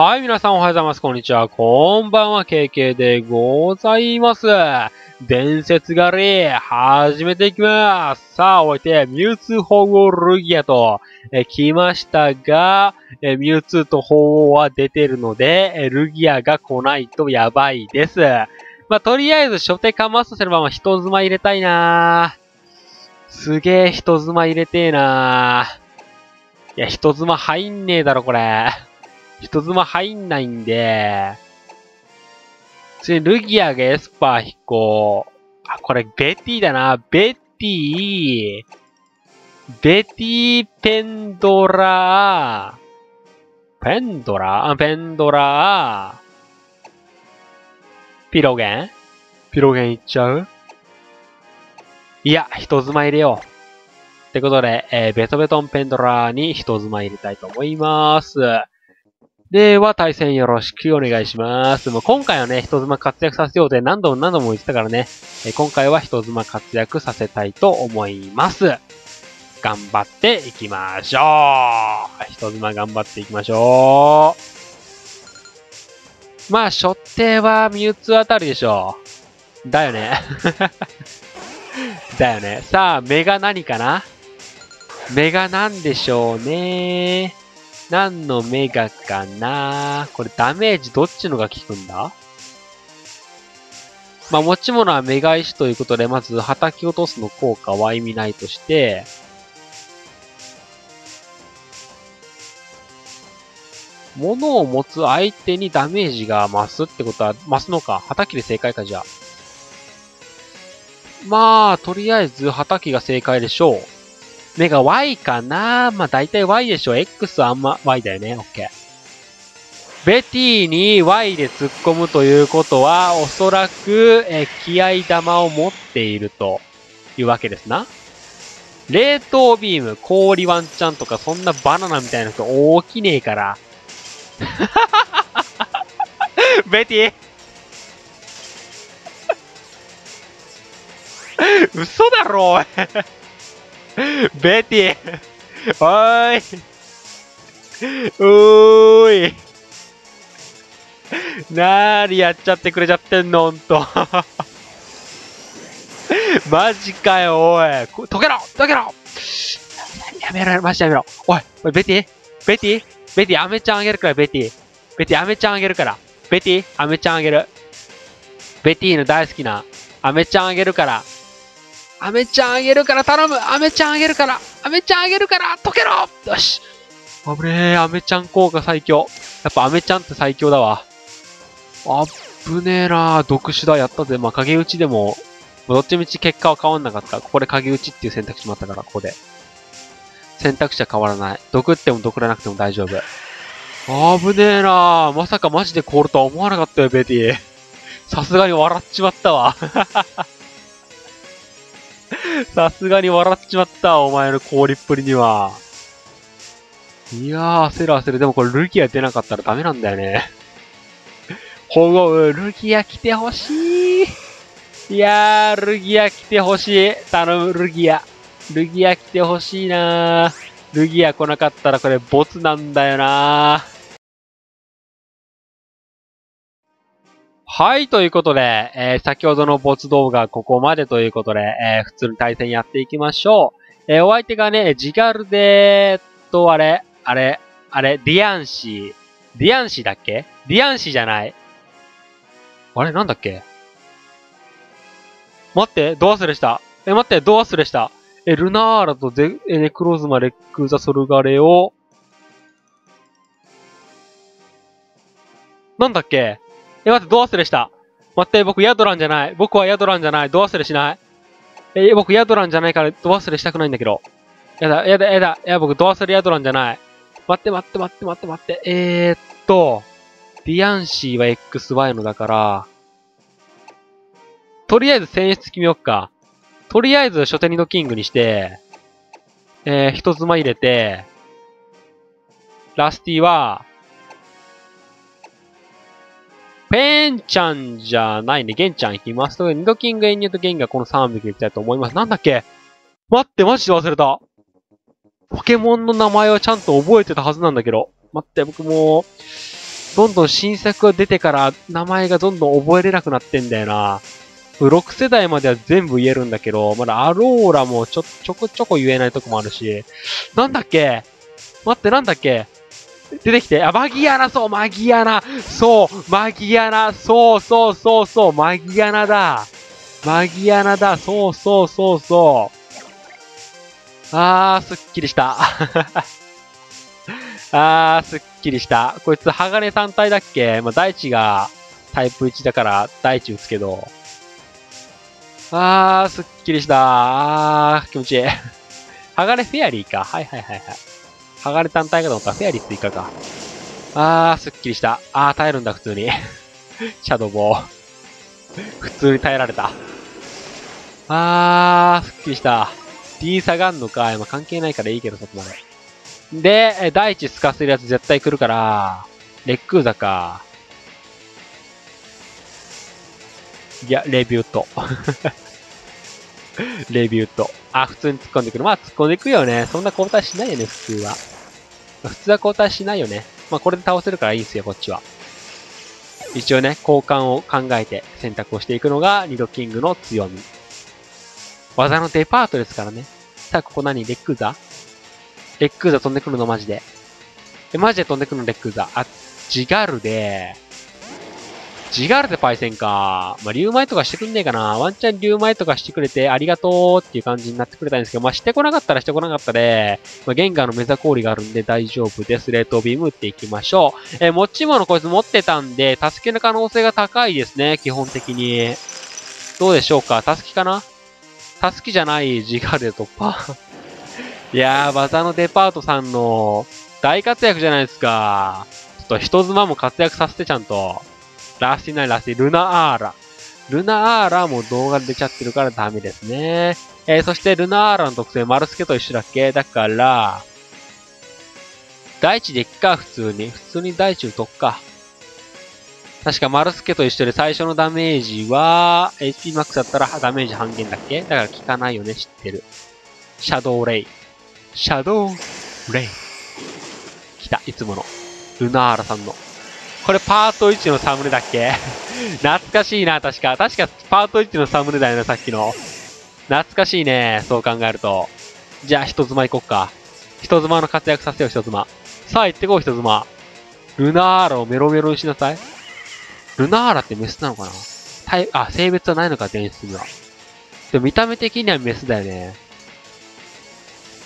はい、皆さんおはようございます。こんにちは。こんばんは、KK でございます。伝説狩り、始めていきます。さあ、おいて、ミュウツー保護ルギアと、え、来ましたが、え、ミュウツーと保護は出てるので、え、ルギアが来ないとやばいです。まあ、とりあえず、初手かますとすれば、まあ、人妻入れたいなすげえ人妻入れてえないや、人妻入んねえだろ、これ。人妻入んないんで、次、ルギアがエスパー引こう。あ、これ、ベティだな。ベティ、ベティ、ペンドラー、ペンドラー？ペンドラー、ピロゲン？ピロゲンいっちゃう？いや、人妻入れよう。ってことで、えー、ベトベトンペンドラーに人妻入れたいと思います。では、対戦よろしくお願いします。もう今回はね、人妻活躍させようで何度も何度も言ってたからね、え今回は人妻活躍させたいと思います。頑張っていきましょう人妻頑張っていきましょうまあ、初手はミュウツーあたりでしょう。だよね。だよね。さあ、目が何かな？目が何でしょうね？何のメガかな？これダメージどっちのが効くんだ？まあ、持ち物はメガ石ということで、まず、叩き落とすの効果は意味ないとして、物を持つ相手にダメージが増すってことは、増すのか？叩きで正解か、じゃあ。まあ、とりあえず、叩きが正解でしょう。目が Y かなまあ大体 Y でしょ。X はあんま Y だよね。OK。ベティに Y で突っ込むということは、おそらく、え気合玉を持っているというわけですな。冷凍ビーム、氷ワンチャンとかそんなバナナみたいな人大きねえから。ベティ 嘘だろ、おい ベティおーいおーいなーにやっちゃってくれちゃってんの、ほんと。マジかよ、おい。溶けろ溶けろやめろ、マジやめろ。おい、おい、ベティ？ベティ？ベティ、アメちゃんあげるから、ベティ。ベティ、アメちゃんあげるから。ベティ、アメちゃんあげる。ベティの大好きな、アメちゃんあげるから。アメちゃんあげるから頼むアメちゃんあげるからアメちゃんあげるから溶けろよし危ねえ、アメちゃん効果最強。やっぱアメちゃんって最強だわ。あぶねえな毒手だ、やったぜ。まあ、影打ちでも、どっちみち結果は変わんなかった。ここで影打ちっていう選択肢もあったから、ここで。選択肢は変わらない。毒っても毒らなくても大丈夫。あぶねえなまさかマジで凍るとは思わなかったよ、ベティ。さすがに笑っちまったわ。さすがに笑っちまった、お前の氷っぷりには。いやー、焦る焦る。でもこれルギア出なかったらダメなんだよね。保護、ルギア来てほしい。いやー、ルギア来てほしい。頼む、ルギア。ルギア来てほしいなールギア来なかったらこれボツなんだよなーはい、ということで、えー、先ほどのボツ動画ここまでということで、えー、普通に対戦やっていきましょう。えー、お相手がね、ジガルデと、あれ、あれ、あれ、ディアンシー。ディアンシーだっけ？ディアンシーじゃないあれなんだっけ？待って、ド忘れした。え、待って、ド忘れした。え、ルナーラとゼ、え、ネクロズマ、レックウザ、ソルガレオ、なんだっけ？え、待って、ド忘れした？待って、僕ヤドランじゃない。僕はヤドランじゃない。ド忘れしない？え、僕ヤドランじゃないからド忘れしたくないんだけど。やだ、やだ、やだ。いや、僕ド忘れヤドランじゃない。待って、待って、待って、待って、待って。えー、っと、ディアンシーは XY のだから、とりあえず選出決めよっか。とりあえず初手にドキングにして、えー、一つま入れて、ラスティは、ペンちゃんじゃないね。ゲンちゃん引きますと、ニドキング、エンニューとゲンがこの3匹いきたいと思います。なんだっけ？待って、マジで忘れた。ポケモンの名前はちゃんと覚えてたはずなんだけど。待って、僕もう、どんどん新作が出てから名前がどんどん覚えれなくなってんだよな。6世代までは全部言えるんだけど、まだアローラもちょ、ちょこちょこ言えないとこもあるし。なんだっけ？待って、なんだっけ？出てきて、あ、マギアナ、そう、マギアナ、そう、マギアナ、そうそうそうそう、マギアナだ。マギアナだ、そうそうそうそう。あー、すっきりした。あー、すっきりした。こいつ、鋼単体だっけ？まあ、大地がタイプ1だから大地打つけど。あー、すっきりした。あー、気持ちいい。鋼フェアリーか。はいはいはいはい。鋼単体かと思ったらフェアリー追加か。あー、すっきりした。あー、耐えるんだ、普通に。シャドウボー。普通に耐えられた。あー、すっきりした。D 下がんのか。まあ、関係ないからいいけど、そこまで。で、第一透かせるやつ絶対来るから、レックーザか。いや、レビュート。レビュート。あ、普通に突っ込んでくる。まあ、突っ込んでいくよね。そんな交代しないよね、普通は。普通は交代しないよね。まあ、これで倒せるからいいんすよ、こっちは。一応ね、交換を考えて選択をしていくのが、ニドキングの強み。技のデパートですからね。さあ、ここ何？レックーザ？レックーザ飛んでくるのマジで。え、マジで飛んでくるのレックーザ。あ、ジガルで、ジガルでパイセンか。まあ、竜舞とかしてくんねえかな。ワンチャン竜舞とかしてくれてありがとうっていう感じになってくれたんですけど、まあ、してこなかったらしてこなかったで、まあ、ゲンガーのメザ氷があるんで大丈夫です。レートビーム打っていきましょう。えー、持ち物こいつ持ってたんで、助けの可能性が高いですね、基本的に。どうでしょうか？助けかな？助けじゃないジガルで突破 いやー、技のデパートさんの大活躍じゃないですか。ちょっと人妻も活躍させてちゃんと。ラスティナイラスティ、ルナアーラ。ルナアーラも動画で出ちゃってるからダメですね。えー、そしてルナアーラの特性、マルスケと一緒だっけ？だから、大地でいっか、普通に。普通に大地打とっか。確かマルスケと一緒で最初のダメージは、HP マックスだったらダメージ半減だっけ？だから効かないよね、知ってる。シャドウレイ。シャドウレイ。来た、いつもの。ルナーラさんの。これパート1のサムネだっけ？懐かしいな、確か。確かパート1のサムネだよね、さっきの。懐かしいね、そう考えると。じゃあ、人妻行こっか。人妻の活躍させよう、人妻。さあ、行ってこう、人妻。ルナーラをメロメロにしなさい。ルナーラってメスなのかな？体、あ、性別はないのか、電子には。でも見た目的にはメスだよね。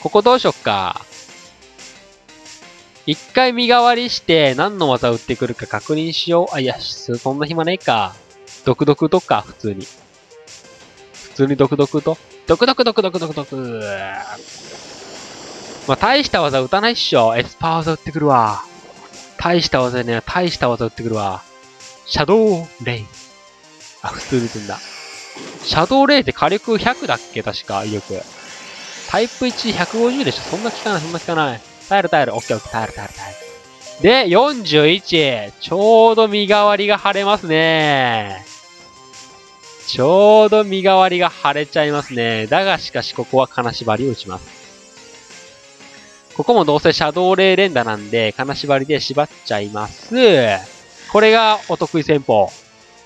ここどうしよっか。一回身代わりして何の技を打ってくるか確認しよう。あ、いや、そんな暇ねえか。毒毒とか、普通に。普通に毒毒と？毒毒毒毒毒毒。まあ、大した技打たないっしょ。エスパー技打ってくるわ。大した技ね、大した技打ってくるわ。シャドウレイ。あ、普通に打つんだ。シャドウレイって火力100だっけ？確か、威力。タイプ1、150でしょそんな効かない、そんな効かない。耐える耐える。オッケーオッケー、耐える耐える耐える。で、41。ちょうど身代わりが晴れますね。ちょうど身代わりが晴れちゃいますね。だがしかしここは金縛りを打ちます。ここもどうせシャドウレイ連打なんで、金縛りで縛っちゃいます。これがお得意戦法。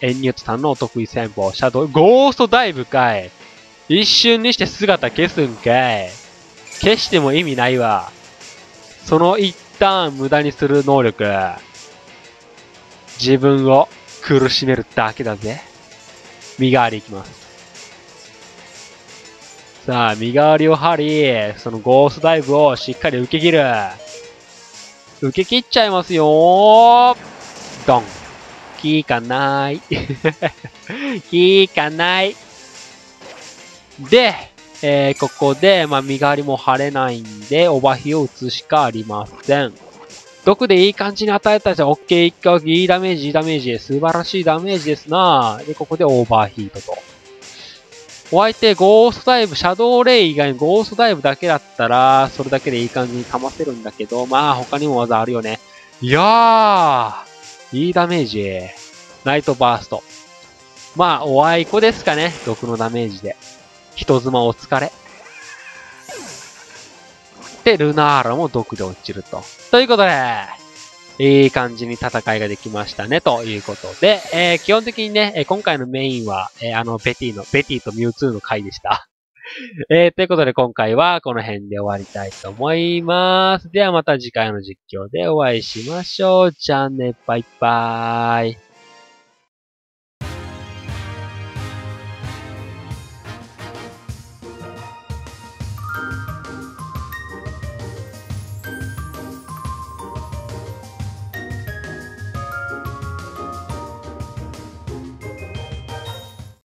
エンニュートさんのお得意戦法。シャドウ、ゴーストダイブかい。一瞬にして姿消すんかい。消しても意味ないわ。その一旦無駄にする能力。自分を苦しめるだけだぜ。身代わりいきます。さあ、身代わりを張り、そのゴーストダイブをしっかり受け切る。受け切っちゃいますよードン。キーかない。キーかない。で、えー、ここで、まあ、身代わりも晴れないんで、オーバーヒーを打つしかありません。毒でいい感じに与えたじゃ、オッケー、一回、いいダメージ、いいダメージ。素晴らしいダメージですなで、ここでオーバーヒートと。お相手、ゴーストダイブ、シャドウレイ以外にゴーストダイブだけだったら、それだけでいい感じに保せるんだけど、まあ、他にも技あるよね。いやー、いいダメージ。ナイトバースト。まあ、おあいこですかね。毒のダメージで。人妻お疲れ。で、ルナーラも毒で落ちると。ということで、いい感じに戦いができましたね、ということで、えー、基本的にね、え今回のメインは、えー、あの、ベティの、ベティとミュウツーの回でした。えー、ということで今回はこの辺で終わりたいと思います。ではまた次回の実況でお会いしましょう。じゃあね、バイバーイ。